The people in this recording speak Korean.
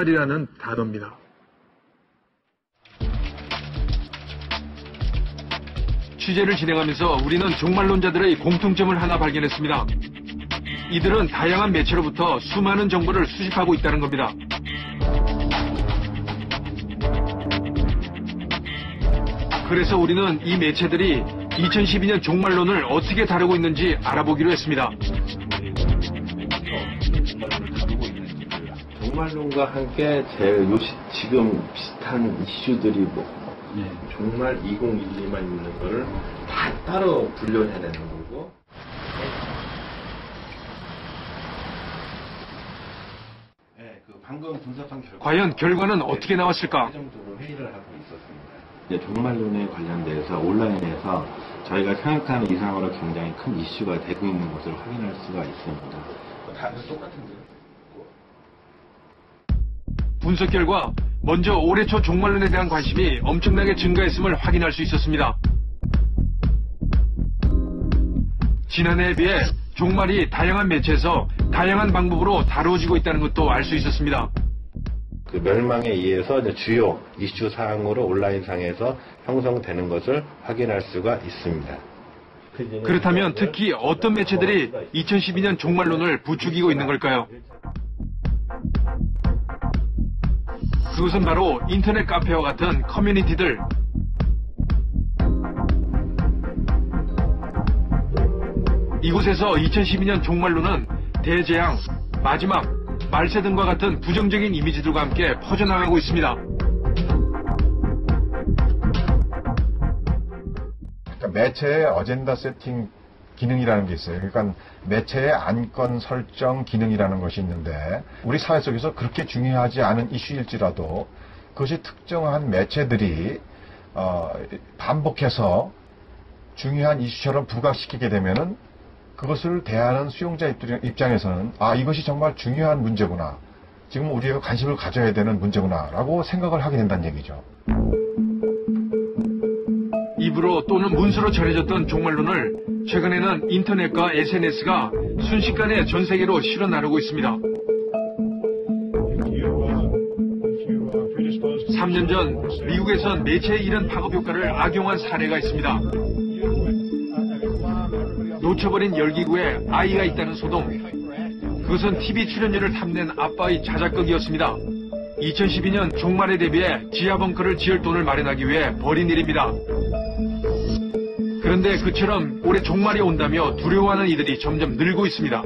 종말이라는 단어입니다. 취재를 진행하면서 우리는 종말론자들의 공통점을 하나 발견했습니다. 이들은 다양한 매체로부터 수많은 정보를 수집하고 있다는 겁니다. 그래서 우리는 이 매체들이 2012년 종말론을 어떻게 다루고 있는지 알아보기로 했습니다. 종말론과 함께 제 요시 지금 비슷한 이슈들이 뭐 종말 2012만 있는 거를 다 따로 분류해내는 거고 네, 그 방금 분석한 결과 과연 결과는 어떻게 나왔을까? 최종적으로 회의를 하고 있었습니다. 이제 종말론에 관련돼서 온라인에서 저희가 생각하는 이상으로 굉장히 큰 이슈가 되고 있는 것을 확인할 수가 있습니다. 다들 똑같은데요? 분석 결과 먼저 올해 초 종말론에 대한 관심이 엄청나게 증가했음을 확인할 수 있었습니다. 지난해에 비해 종말이 다양한 매체에서 다양한 방법으로 다루어지고 있다는 것도 알 수 있었습니다. 그 멸망에 의해서 주요 이슈 사항으로 온라인상에서 형성되는 것을 확인할 수가 있습니다. 그렇다면 특히 어떤 매체들이 2012년 종말론을 부추기고 있는 걸까요? 그것은 바로 인터넷 카페와 같은 커뮤니티들. 이곳에서 2012년 종말론은 대재앙, 마지막, 말세 등과 같은 부정적인 이미지들과 함께 퍼져나가고 있습니다. 그러니까 매체의 어젠다 세팅 기능이라는 게 있어요. 그러니까 매체의 안건 설정 기능이라는 것이 있는데 우리 사회 속에서 그렇게 중요하지 않은 이슈일지라도 그것이 특정한 매체들이 어, 반복해서 중요한 이슈처럼 부각시키게 되면은 그것을 대하는 수용자 입장에서는 아 이것이 정말 중요한 문제구나. 지금 우리가 관심을 가져야 되는 문제구나라고 생각을 하게 된다는 얘기죠. 입으로 또는 문서로 전해졌던 종말론을 최근에는 인터넷과 SNS가 순식간에 전 세계로 실어 나르고 있습니다. 3년 전 미국에선 매체에 이런 파급 효과를 악용한 사례가 있습니다. 놓쳐버린 열기구에 아이가 있다는 소동. 그것은 TV 출연료를 탐낸 아빠의 자작극이었습니다. 2012년 종말에 대비해 지하 벙커를 지을 돈을 마련하기 위해 벌인 일입니다. 그런데 그처럼 올해 종말이 온다며 두려워하는 이들이 점점 늘고 있습니다.